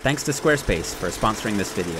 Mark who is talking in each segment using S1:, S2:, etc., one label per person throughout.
S1: Thanks to Squarespace for sponsoring this video.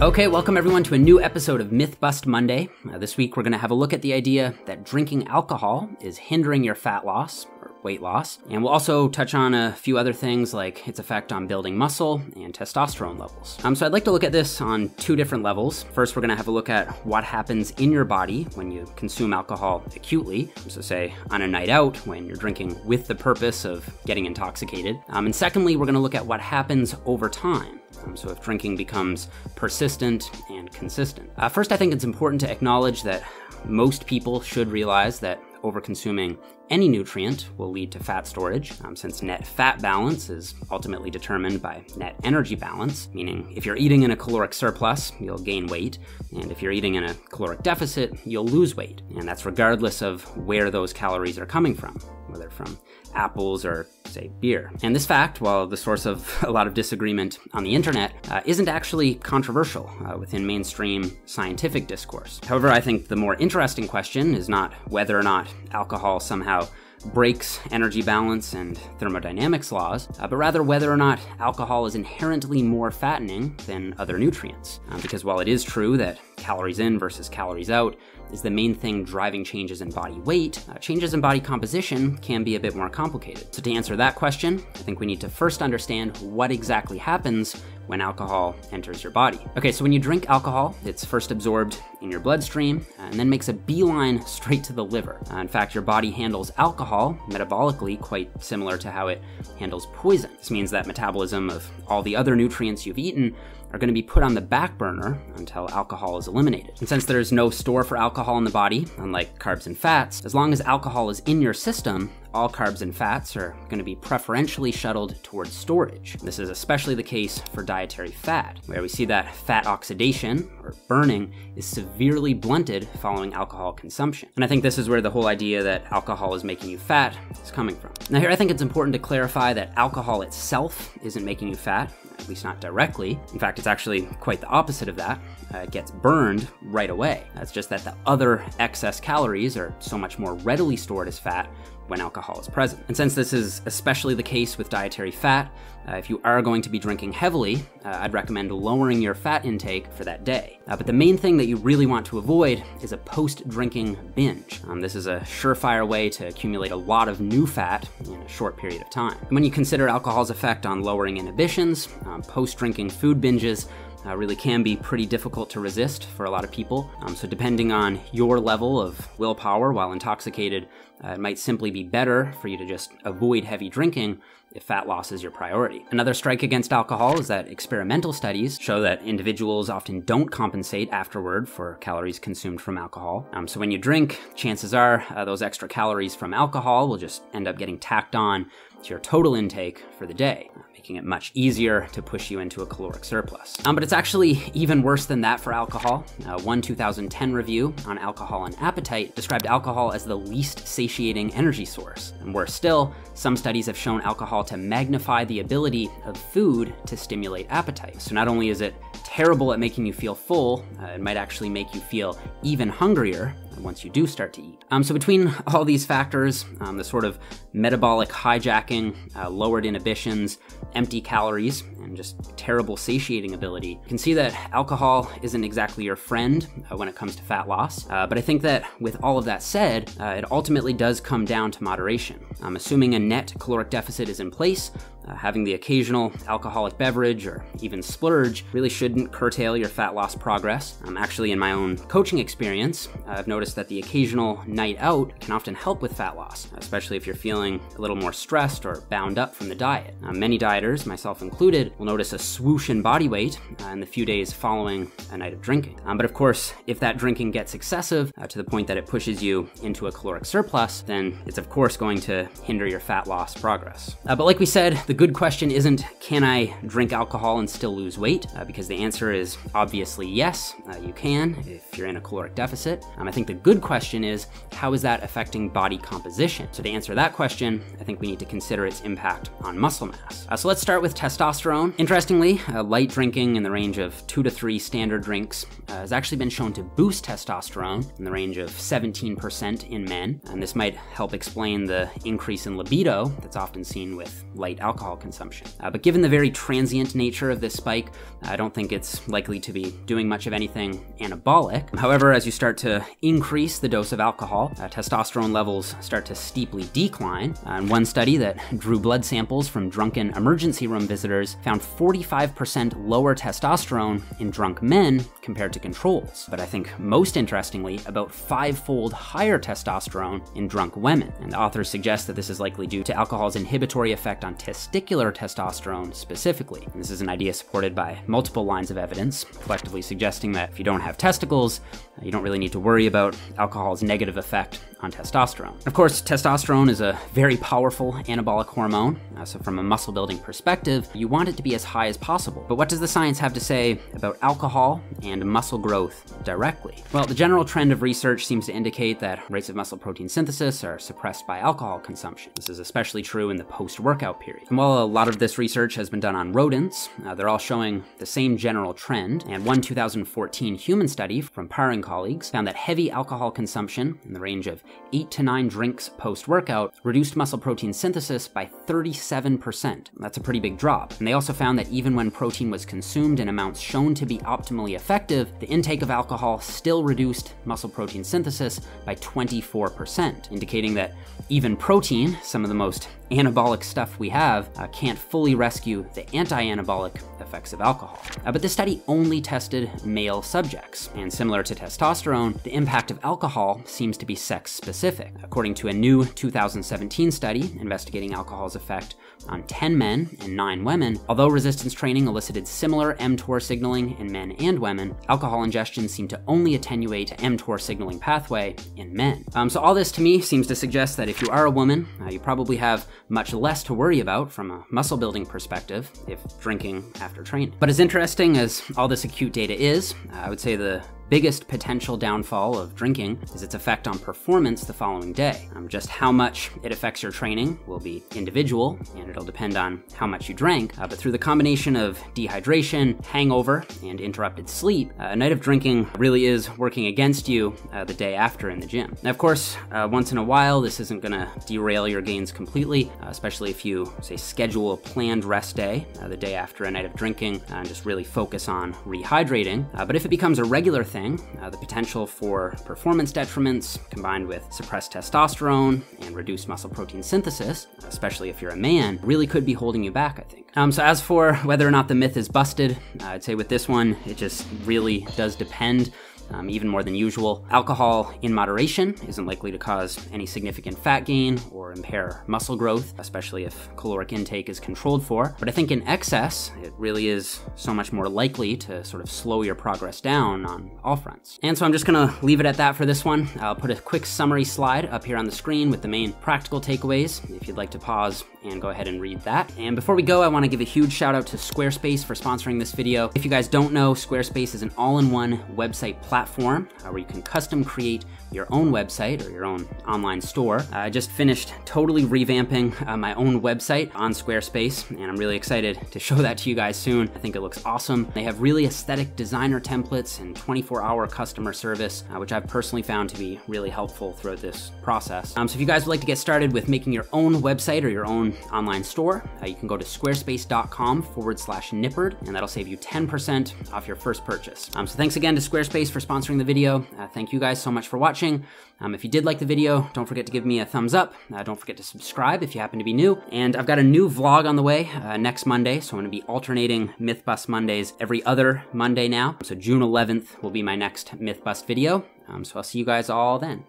S1: Okay, welcome everyone to a new episode of Myth Bust Monday. Uh, this week we're going to have a look at the idea that drinking alcohol is hindering your fat loss weight loss. And we'll also touch on a few other things like its effect on building muscle and testosterone levels. Um, so I'd like to look at this on two different levels. First, we're going to have a look at what happens in your body when you consume alcohol acutely. So, say on a night out when you're drinking with the purpose of getting intoxicated. Um, and secondly, we're going to look at what happens over time um, so if drinking becomes persistent and consistent. Uh, first, I think it's important to acknowledge that most people should realize that overconsuming any nutrient will lead to fat storage, um, since net fat balance is ultimately determined by net energy balance, meaning if you're eating in a caloric surplus, you'll gain weight, and if you're eating in a caloric deficit, you'll lose weight. And that's regardless of where those calories are coming from, whether from apples or, say, beer. And this fact, while the source of a lot of disagreement on the internet, uh, isn't actually controversial uh, within mainstream scientific discourse. However, I think the more interesting question is not whether or not alcohol somehow breaks energy balance and thermodynamics laws, uh, but rather whether or not alcohol is inherently more fattening than other nutrients. Uh, because while it is true that calories in versus calories out is the main thing driving changes in body weight, uh, changes in body composition can be a bit more complicated. So, to answer that question, I think we need to first understand what exactly happens when alcohol enters your body. Okay, so when you drink alcohol, it's first absorbed in your bloodstream and then makes a beeline straight to the liver. Uh, in fact, your body handles alcohol metabolically quite similar to how it handles poison. This means that metabolism of all the other nutrients you've eaten are going to be put on the back burner until alcohol is eliminated. And since there's no store for alcohol in the body, unlike carbs and fats, as long as alcohol is in your system, all carbs and fats are going to be preferentially shuttled towards storage. This is especially the case for dietary fat, where we see that fat oxidation, or burning, is severely blunted following alcohol consumption. And I think this is where the whole idea that alcohol is making you fat is coming from. Now, here I think it's important to clarify that alcohol itself isn't making you fat at least not directly. In fact, it's actually quite the opposite of that. Uh, it gets burned right away. That's just that the other excess calories are so much more readily stored as fat when alcohol is present. And since this is especially the case with dietary fat, uh, if you are going to be drinking heavily, uh, I'd recommend lowering your fat intake for that day. Uh, but the main thing that you really want to avoid is a post drinking binge. Um, this is a surefire way to accumulate a lot of new fat in a short period of time. And when you consider alcohol's effect on lowering inhibitions, um, post drinking food binges, uh, really can be pretty difficult to resist for a lot of people. Um, so, depending on your level of willpower while intoxicated, uh, it might simply be better for you to just avoid heavy drinking if fat loss is your priority. Another strike against alcohol is that experimental studies show that individuals often don't compensate afterward for calories consumed from alcohol. Um, so when you drink, chances are uh, those extra calories from alcohol will just end up getting tacked on to your total intake for the day making it much easier to push you into a caloric surplus. Um, but it's actually even worse than that for alcohol. Uh, one 2010 review on alcohol and appetite described alcohol as the least satiating energy source. And worse still, some studies have shown alcohol to magnify the ability of food to stimulate appetite. So not only is it terrible at making you feel full, uh, it might actually make you feel even hungrier once you do start to eat. Um, so between all these factors, um, the sort of metabolic hijacking, uh, lowered inhibitions, empty calories, and just terrible satiating ability, you can see that alcohol isn't exactly your friend uh, when it comes to fat loss. Uh, but I think that with all of that said, uh, it ultimately does come down to moderation. Um, assuming a net caloric deficit is in place, uh, having the occasional alcoholic beverage or even splurge really shouldn't curtail your fat loss progress. Um, actually, in my own coaching experience, I've noticed that the occasional night out can often help with fat loss, especially if you're feeling a little more stressed or bound up from the diet. Uh, many dieters, myself included, will notice a swoosh in body weight uh, in the few days following a night of drinking. Um, but of course, if that drinking gets excessive uh, to the point that it pushes you into a caloric surplus, then it's of course going to hinder your fat loss progress. Uh, but like we said, the good question isn't can I drink alcohol and still lose weight? Uh, because the answer is obviously yes, uh, you can if you're in a caloric deficit. Um, I think the good question is how is that affecting body composition? So to answer that question, I think we need to consider its impact on muscle mass. Uh, so let's start with testosterone. Interestingly, uh, light drinking in the range of two to three standard drinks uh, has actually been shown to boost testosterone in the range of 17% in men, and this might help explain the increase in libido that's often seen with light alcohol consumption. Uh, but given the very transient nature of this spike, I don't think it's likely to be doing much of anything anabolic. However, as you start to increase the dose of alcohol, uh, testosterone levels start to steeply decline. Uh, one study that drew blood samples from drunken emergency room visitors found 45% lower testosterone in drunk men compared to controls. But I think most interestingly, about five-fold higher testosterone in drunk women. And the authors suggest that this is likely due to alcohol's inhibitory effect on testicular testosterone specifically. This is an idea supported by multiple lines of evidence, collectively suggesting that if you don't have testicles, you don't really need to worry about alcohol's negative effect on testosterone. Of course, testosterone is a very powerful anabolic hormone, uh, so from a muscle building perspective, you want it to be as high as possible. But what does the science have to say about alcohol and muscle growth directly? Well, the general trend of research seems to indicate that rates of muscle protein synthesis are suppressed by alcohol consumption. This is especially true in the post-workout period. And while a lot of this research has been done on rodents, uh, they're all showing the same general trend, and one 2014 human study from Parr and colleagues found that heavy alcohol consumption in the range of 8 to 9 drinks post-workout reduced muscle protein synthesis by 37%. That's a pretty big drop. And they also found that even when protein was consumed in amounts shown to be optimally effective, the intake of alcohol still reduced muscle protein synthesis by 24%, indicating that even protein, some of the most anabolic stuff we have, uh, can't fully rescue the anti-anabolic effects of alcohol. Uh, but this study only tested male subjects, and similar to testosterone, the impact of alcohol seems to be sex-specific. According to a new 2017 study investigating alcohol's effect on 10 men and 9 women, although resistance training elicited similar mTOR signaling in men and women, alcohol ingestion seemed to only attenuate mTOR signaling pathway in men. Um, so all this to me seems to suggest that if you are a woman, uh, you probably have much less to worry about from a muscle building perspective if drinking after training. But as interesting as all this acute data is, I would say the biggest potential downfall of drinking is its effect on performance the following day. Um, just how much it affects your training will be individual, and it'll depend on how much you drank. Uh, but through the combination of dehydration, hangover, and interrupted sleep, uh, a night of drinking really is working against you uh, the day after in the gym. Now, of course, uh, once in a while, this isn't going to derail your gains completely, uh, especially if you, say, schedule a planned rest day uh, the day after a night of drinking and just really focus on rehydrating. but if it becomes a regular thing, uh, the potential for performance detriments combined with suppressed testosterone and reduced muscle protein synthesis, especially if you're a man, really could be holding you back, I think. Um, so as for whether or not the myth is busted, I'd say with this one, it just really does depend um, even more than usual. Alcohol in moderation isn't likely to cause any significant fat gain or impair muscle growth, especially if caloric intake is controlled for. But I think in excess, it really is so much more likely to sort of slow your progress down on all fronts. And so I'm just gonna leave it at that for this one. I'll put a quick summary slide up here on the screen with the main practical takeaways if you'd like to pause and go ahead and read that. And before we go, I wanna give a huge shout out to Squarespace for sponsoring this video. If you guys don't know, Squarespace is an all-in-one website platform uh, where you can custom create your own website or your own online store. I just finished totally revamping uh, my own website on Squarespace, and I'm really excited to show that to you guys soon. I think it looks awesome. They have really aesthetic designer templates and 24-hour customer service, uh, which I've personally found to be really helpful throughout this process. Um, so if you guys would like to get started with making your own website or your own online store, uh, you can go to squarespace.com forward slash nippard, and that'll save you 10% off your first purchase. Um, so thanks again to Squarespace for sponsoring the video. Uh, thank you guys so much for watching. Um, if you did like the video, don't forget to give me a thumbs up. Uh, don't forget to subscribe if you happen to be new. And I've got a new vlog on the way uh, next Monday, so I'm going to be alternating Mythbust Mondays every other Monday now. So June 11th will be my next Mythbust video. Um, so I'll see you guys all then.